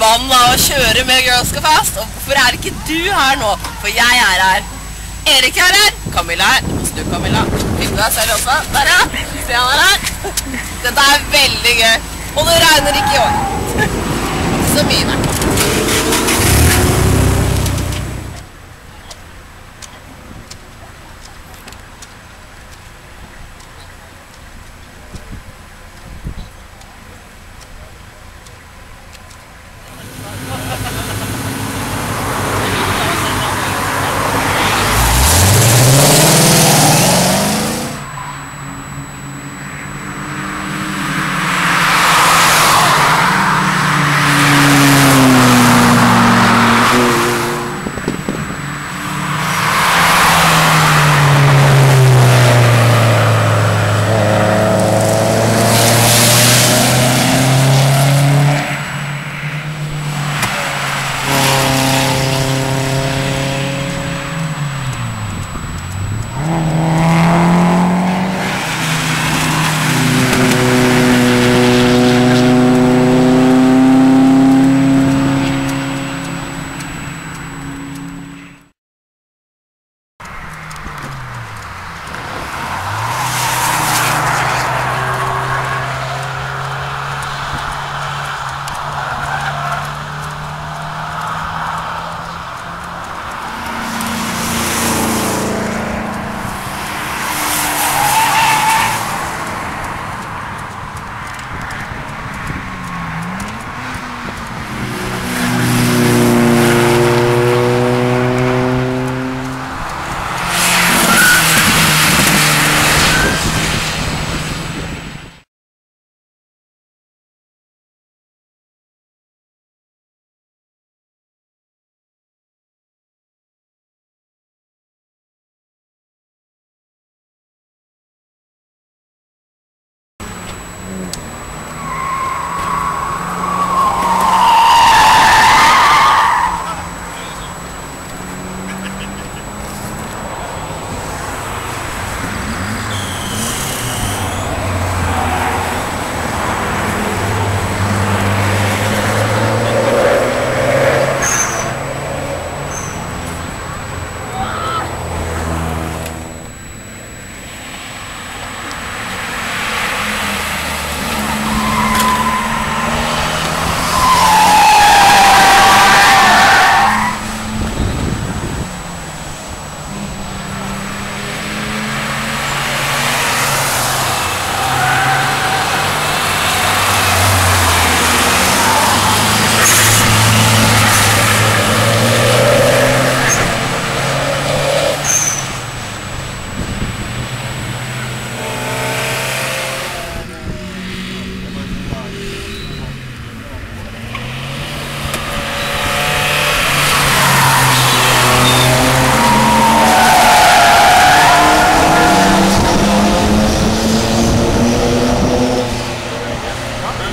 rullebanen da, og kjøre med Girls Go Fast. Og hvorfor er ikke du her nå? For jeg er her. Erik er her. Camilla er her. Snu, Camilla. Hyggelig deg selv også. Der, ja. Stian er her. Dette er veldig gøy. Og det regner ikke i år. Så mye, i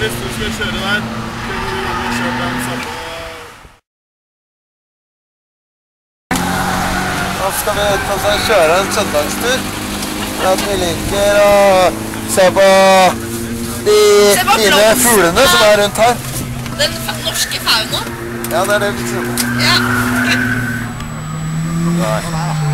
hvis du skal kjøre der, kunne du kjørt den samme Nå skal vi ut og kjøre en søndagstur. At vi liker å se på de fine fuglene som er rundt her. Den norske fauna. Ja, det er det vi tror. Ja. Nei.